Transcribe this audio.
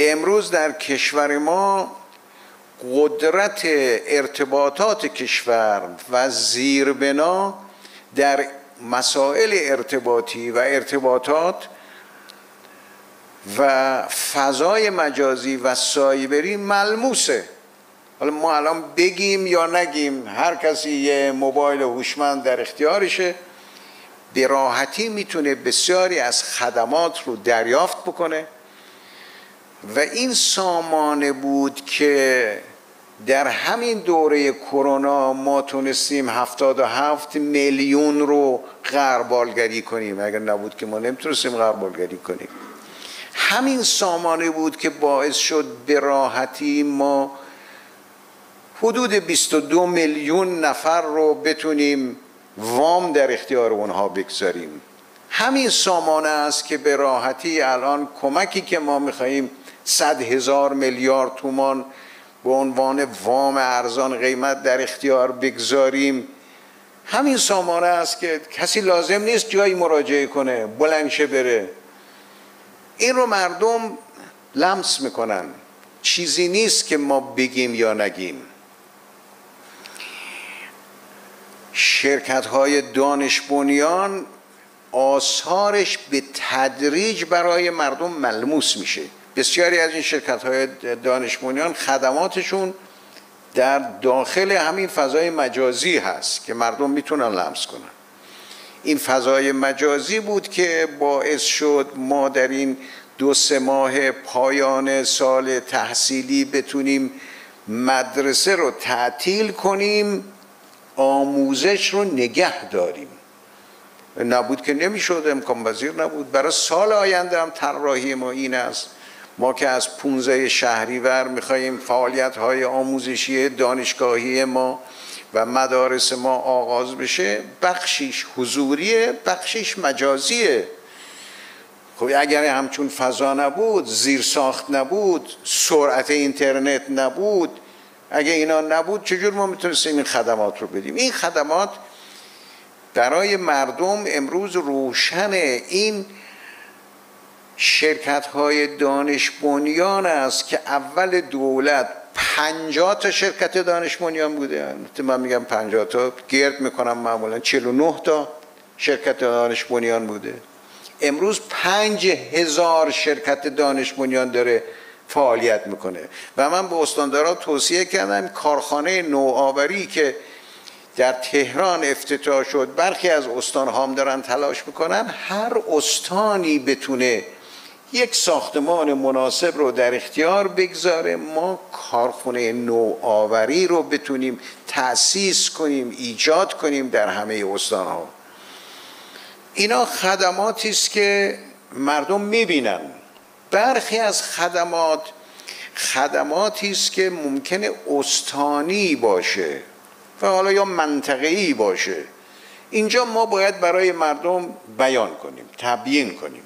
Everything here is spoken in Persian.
امروز در کشور ما قدرت ارتباطات کشور و زیربنا در مسائل ارتباطی و ارتباطات و فضای مجازی و سایبری ملموسه. حالا ما الان بگیم یا نگیم هر کسی یه موبایل هوشمند در اختیارشه. به راحتی می‌تونه بسیاری از خدمات رو دریافت بکنه. و این سامانه بود که در همین دوره کرونا ما تونستیم 77 میلیون رو غربالگری کنیم. اگر نبود که ما نمی‌تونستیم غربالگری کنیم. همین سامانه بود که باعث شد به راحتی ما حدود 22 میلیون نفر رو بتونیم وام در اختیار اونها بگذاریم. همین سامانه است که به راحتی الان کمکی که ما میخواییم صد هزار میلیارد تومان به عنوان وام ارزان قیمت در اختیار بگذاریم. همین سامانه است که کسی لازم نیست جایی مراجعه کنه بلنشه بره. این رو مردم لمس می‌کنن. چیزی نیست که ما بگیم یا نگیم. شرکت های دانش بنیان آثارش به تدریج برای مردم ملموس میشه. بسیاری از این شرکت های دانش بنیان خدماتشون در داخل همین فضای مجازی هست که مردم می‌تونن لمس کنن. این فضای مجازی بود که باعث شد ما در این دو سه ماه پایان سال تحصیلی بتونیم مدرسه رو تعطیل کنیم آموزش رو نگه داریم. نبود که نمی‌شد امکان وزیر نبود. برای سال آینده هم طراحی ما این است. ما که از 15 شهریور میخواییم فعالیت های آموزشی دانشگاهی ما و مدارس ما آغاز بشه بخشیش حضوریه بخشیش مجازیه. خب اگر همچون فضا نبود زیر ساخت نبود سرعت اینترنت نبود اگه اینا نبود چجور ما می‌تونستیم این خدمات رو بدیم؟ این خدمات برای مردم امروز روشن این شرکت های دانش بنیان است که اول دولت پنجاه تا شرکت دانش بنیان بوده. من میگم پنجاه تا گرد می‌کنم معمولا 49 تا شرکت دانش بنیان بوده. امروز پنج هزار شرکت دانش بنیان داره فعالیت می‌کنه. و من به استاندارا توصیه کردم کارخانه نوآوری که در تهران افتتاح شد برخی از استان هم دارن تلاش می‌کنن هر استانی بتونه یک ساختمان مناسب رو در اختیار بگذاره. ما کارخونه نوآوری رو بتونیم تأسیس کنیم ایجاد کنیم در همه استانها. اینا خدماتی است که مردم می‌بینن. برخی از خدمات خدماتی است که ممکنه استانی باشه و حالا یا منطقه‌ای باشه. اینجا ما باید برای مردم بیان کنیم تبیین کنیم.